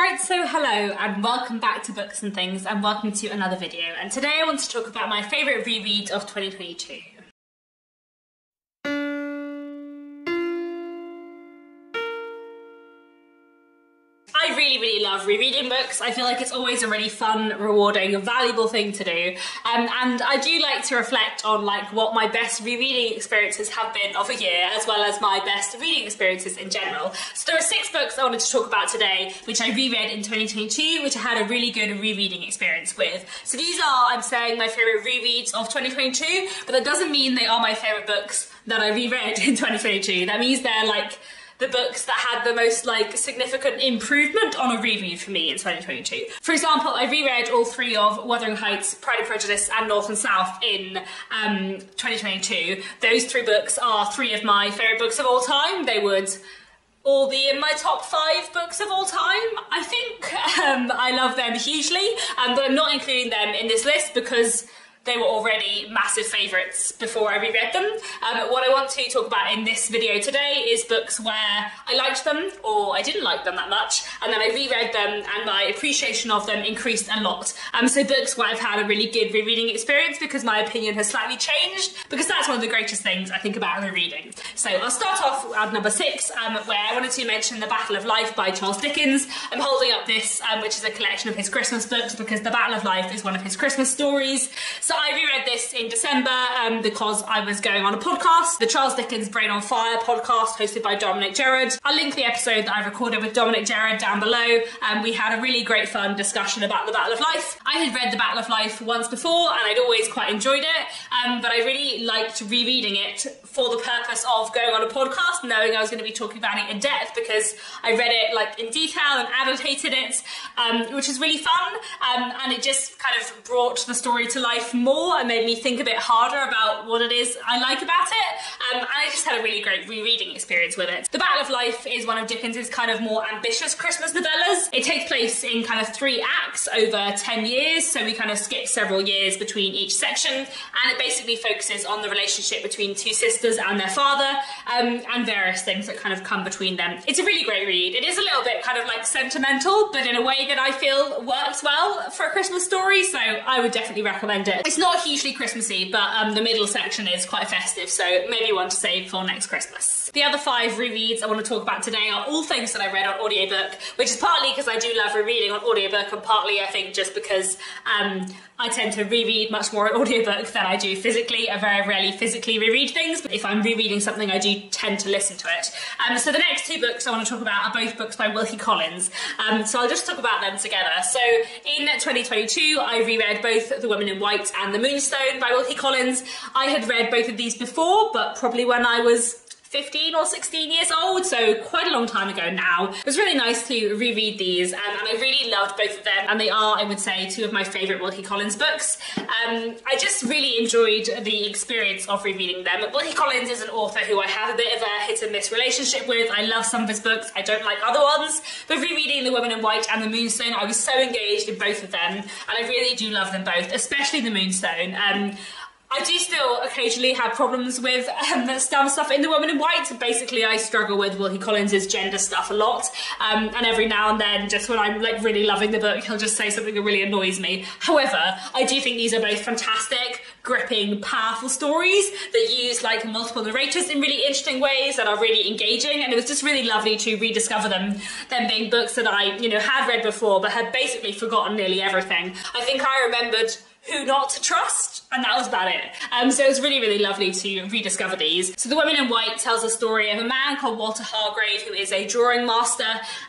Right, so hello and welcome back to Books and Things and welcome to another video. And today I want to talk about my favourite reread of 2022. Love rereading books. I feel like it's always a really fun, rewarding, valuable thing to do. Um, and I do like to reflect on like what my best rereading experiences have been of a year, as well as my best reading experiences in general. So there are six books I wanted to talk about today, which I reread in 2022, which I had a really good rereading experience with. So these are, I'm saying, my favourite rereads of 2022, but that doesn't mean they are my favourite books that I reread in 2022. That means they're like the books that had the most like significant improvement on a reread for me in 2022. For example, I reread all three of Wuthering Heights, Pride and Prejudice, and North and South in um, 2022. Those three books are three of my favourite books of all time. They would all be in my top five books of all time. I think um, I love them hugely, um, but I'm not including them in this list because they were already massive favourites before I reread them. Um, what I want to talk about in this video today is books where I liked them or I didn't like them that much, and then I reread them and my appreciation of them increased a lot. Um, so books where I've had a really good rereading experience because my opinion has slightly changed, because that's one of the greatest things I think about rereading. So I'll start off at number six, um, where I wanted to mention The Battle of Life by Charles Dickens. I'm holding up this, um, which is a collection of his Christmas books, because The Battle of Life is one of his Christmas stories. So I reread this in December um, because I was going on a podcast, the Charles Dickens Brain on Fire podcast, hosted by Dominic Gerard. I'll link the episode that I recorded with Dominic Gerard down below. We had a really great fun discussion about the Battle of Life. I had read the Battle of Life once before and I'd always quite enjoyed it, um, but I really liked rereading it for the purpose of going on a podcast, knowing I was going to be talking about it in depth because I read it like in detail and annotated it, um, which is really fun, um, and it just kind of brought the story to life more and made me think a bit harder about what it is I like about it. Um, and I just had a really great rereading experience with it. The Battle of Life is one of Dickens's kind of more ambitious Christmas novellas. It takes place in kind of three acts over 10 years, so we kind of skip several years between each section, and it basically focuses on the relationship between two sisters and their father, um, and various things that kind of come between them. It's a really great read. It is a little bit kind of like sentimental, but in a way that I feel works well for a Christmas story, so I would definitely recommend it. It's not hugely Christmassy, but um, the middle section is quite festive, so maybe one to save for next Christmas. The other five rereads I want to talk about today are all things that I read on audiobook, which is partly because I do love rereading on audiobook, and partly I think just because um, I tend to reread much more on audiobook than I do physically. I very rarely physically reread things, but if I'm rereading something, I do tend to listen to it. Um, so the next two books I want to talk about are both books by Wilkie Collins. Um, so I'll just talk about them together. So in 2022, I reread both The Woman in White and The Moonstone by Wilkie Collins. I had read both of these before, but probably when I was 15 or 16 years old, so quite a long time ago now. It was really nice to reread these, um, and I really loved both of them, and they are, I would say, two of my favourite Wilkie Collins books. Um, I just really enjoyed the experience of rereading them. Wilkie Collins is an author who I have a bit of a hit and miss relationship with. I love some of his books, I don't like other ones, but rereading The Woman in White and The Moonstone, I was so engaged in both of them, and I really do love them both, especially The Moonstone. Um, I do still occasionally have problems with um, stuff in The Woman in White. Basically, I struggle with Wilkie Collins' gender stuff a lot. Um, and every now and then, just when I'm like really loving the book, he'll just say something that really annoys me. However, I do think these are both fantastic, gripping, powerful stories that use like multiple narrators in really interesting ways that are really engaging. And it was just really lovely to rediscover them, them being books that I, you know, had read before, but had basically forgotten nearly everything. I think I remembered who not to trust, and that was about it. Um, so it was really, really lovely to rediscover these. So The Woman in White tells the story of a man called Walter Hartright, who is a drawing master,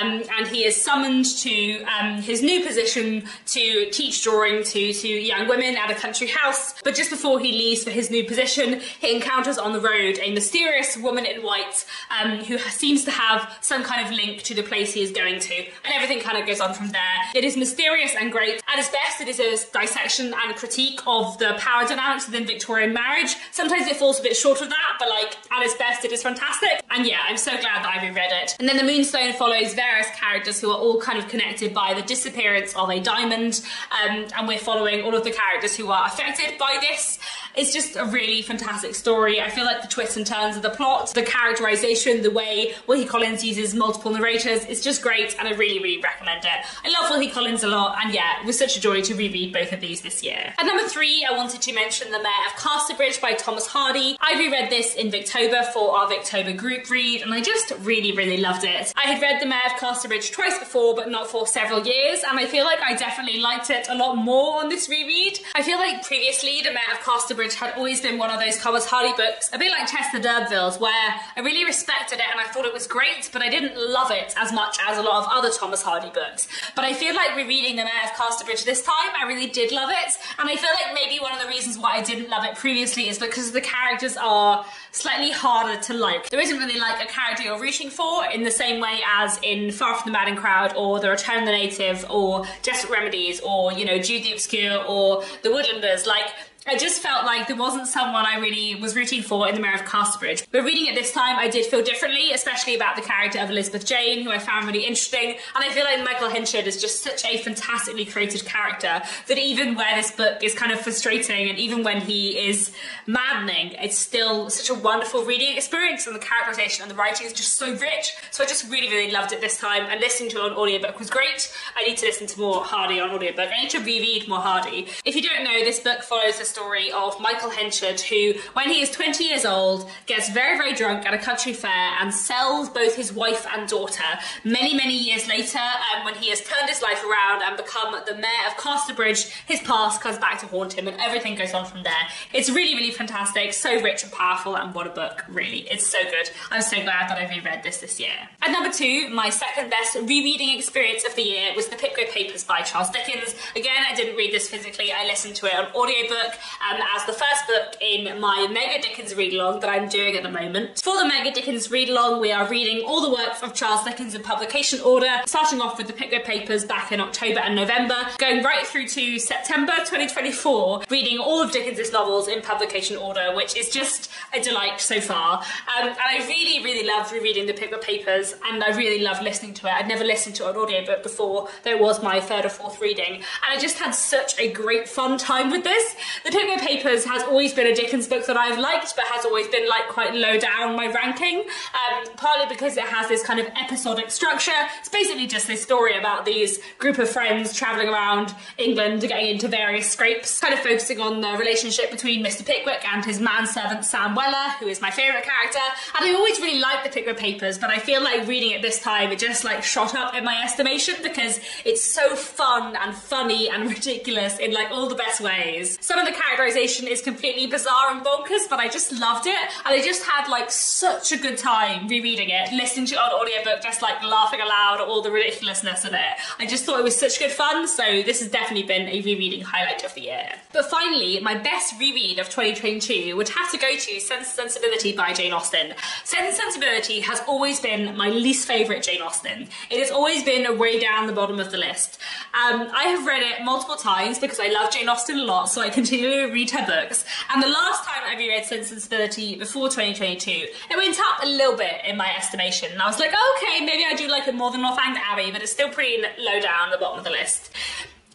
um, and he is summoned to um, his new position to teach drawing to, to young women at a country house. But just before he leaves for his new position, he encounters on the road a mysterious woman in white um, who seems to have some kind of link to the place he is going to, and everything kind of goes on from there. It is mysterious and great. At its best, it is a dissection and critique of the power dynamics within Victorian marriage. Sometimes it falls a bit short of that, but like at its best, it is fantastic. And yeah, I'm so glad that I reread it. And then The Moonstone follows various characters who are all kind of connected by the disappearance of a diamond, um, and we're following all of the characters who are affected by this. It's just a really fantastic story. I feel like the twists and turns of the plot, the characterization, the way Wilkie Collins uses multiple narrators, it's just great and I really, really recommend it. I love Wilkie Collins a lot and yeah, it was such a joy to reread both of these this year. At number three, I wanted to mention The Mayor of Casterbridge by Thomas Hardy. I reread this in Victober for our Victober group read and I just really, really loved it. I had read The Mayor of Casterbridge twice before but not for several years and I feel like I definitely liked it a lot more on this reread. I feel like previously The Mayor of Casterbridge had always been one of those Thomas Hardy books, a bit like Tess of the D'Urbervilles, where I really respected it and I thought it was great, but I didn't love it as much as a lot of other Thomas Hardy books. But I feel like rereading The Mayor of Casterbridge this time, I really did love it, and I feel like maybe one of the reasons why I didn't love it previously is because the characters are slightly harder to like. There isn't really like a character you're rooting for in the same way as in Far From the Madding Crowd or The Return of the Native or Desperate Remedies or, you know, Jude the Obscure or The Woodlanders. Like, I just felt like there wasn't someone I really was rooting for in the Mayor of Casterbridge. But reading it this time, I did feel differently, especially about the character of Elizabeth Jane, who I found really interesting. And I feel like Michael Henchard is just such a fantastically created character that even where this book is kind of frustrating and even when he is maddening, it's still such a wonderful reading experience and the characterization and the writing is just so rich. So I just really, really loved it this time and listening to it on audiobook was great. I need to listen to more Hardy on audiobook. I need to reread more Hardy. If you don't know, this book follows the story of Michael Henchard, who, when he is 20 years old, gets very, very drunk at a country fair and sells both his wife and daughter. Many, many years later, um, when he has turned his life around and become the mayor of Casterbridge, his past comes back to haunt him and everything goes on from there. It's really, really fantastic, so rich and powerful, and what a book, really. It's so good. I'm so glad that I've reread this this year. At number two, my second best rereading experience of the year was The Pickwick Papers by Charles Dickens. Again, I didn't read this physically, I listened to it on audiobook um, as the first book in my Mega Dickens read along that I'm doing at the moment. For the Mega Dickens read along, we are reading all the works of Charles Dickens in publication order, starting off with the Pickwick Papers back in October and November, going right through to September 2024, reading all of Dickens's novels in publication order, which is just a delight so far. Um, and I really, really loved rereading the Pickwick Papers, and I really loved listening to it. I'd never listened to an audiobook before, though it was my third or fourth reading, and I just had such a great fun time with this. The Pickwick Papers has always been a Dickens book that I've liked, but has always been like quite low down my ranking, um, partly because it has this kind of episodic structure. It's basically just this story about these group of friends travelling around England, getting into various scrapes, kind of focusing on the relationship between Mr. Pickwick and his manservant Sam Weller, who is my favourite character. And I always really liked the Pickwick Papers, but I feel like reading it this time, it just like shot up in my estimation because it's so fun and funny and ridiculous in like all the best ways. Some of the characterization is completely bizarre and bonkers, but I just loved it. And I just had like such a good time rereading it, listening to it on audiobook, just like laughing aloud at all the ridiculousness of it. I just thought it was such good fun, so this has definitely been a rereading highlight of the year. But finally, my best reread of 2022 would have to go to Sense and Sensibility by Jane Austen. Sense and Sensibility has always been my least favourite Jane Austen. It has always been way down the bottom of the list. Um, I have read it multiple times because I love Jane Austen a lot, so I read her books. And the last time I reread Sense and Sensibility before 2022, it went up a little bit in my estimation. And I was like, okay, maybe I do like it more than Northanger Abbey, but it's still pretty low down the bottom of the list.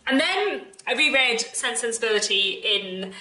And then I reread Sense and Sensibility in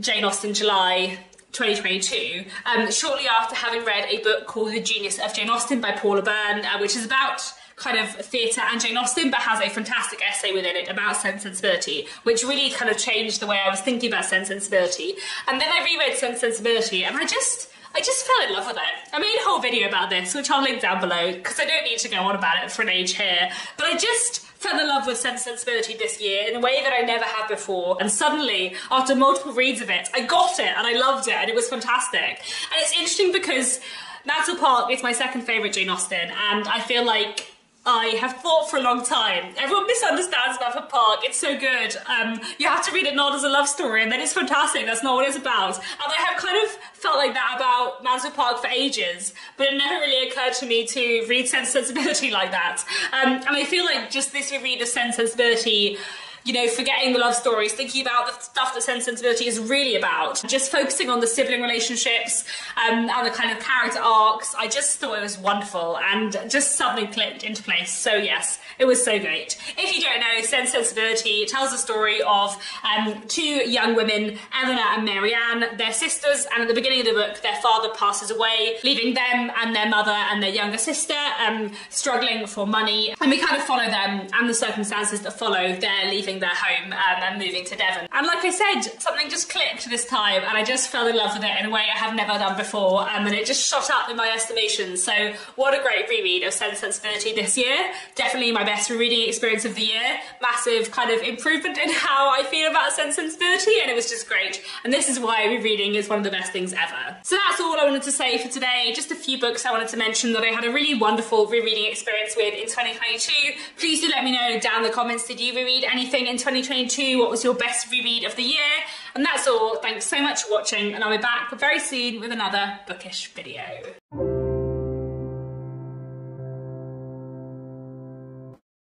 Jane Austen July 2022, um, shortly after having read a book called The Genius of Jane Austen by Paula Byrne, uh, which is about kind of theatre and Jane Austen, but has a fantastic essay within it about sense and sensibility, which really kind of changed the way I was thinking about sense and sensibility. And then I reread Sense and Sensibility, and I just. I just fell in love with it. I made a whole video about this, which I'll link down below, because I don't need to go on about it for an age here. But I just fell in love with Sense and Sensibility this year in a way that I never had before. And suddenly, after multiple reads of it, I got it and I loved it and it was fantastic. And it's interesting because Mansfield Park is my second favourite Jane Austen, and I feel like I have thought for a long time. Everyone misunderstands Mansfield Park. It's so good. Um, you have to read it not as a love story, and then it's fantastic. That's not what it's about. And I have kind of felt like that about Mansfield Park for ages, but it never really occurred to me to read Sense Sensibility like that. Um, and I feel like just this read of Sense Sensibility you know, forgetting the love stories, thinking about the stuff that Sense Sensibility is really about, just focusing on the sibling relationships um, and the kind of character arcs. I just thought it was wonderful and just suddenly clicked into place. So, yes, it was so great. If you don't know, Sense Sensibility tells the story of um, two young women, Elinor and Marianne. They're sisters, and at the beginning of the book, their father passes away, leaving them and their mother and their younger sister um, struggling for money. And we kind of follow them and the circumstances that follow their leaving their home um, and moving to Devon. And like I said, something just clicked this time, and I just fell in love with it in a way I have never done before, um, and it just shot up in my estimation. So, what a great reread of Sense Sensibility this year. Definitely my best rereading experience of the year. Massive kind of improvement in how I feel about Sense Sensibility, and it was just great. And this is why rereading is one of the best things ever. So that's all I wanted to say for today. Just a few books I wanted to mention that I had a really wonderful rereading experience with in 2022. Please do let me know down in the comments, did you reread anything in 2022? What was your best reread of the year? And that's all. Thanks so much for watching, and I'll be back very soon with another bookish video.